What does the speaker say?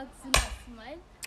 Matsuna Smile.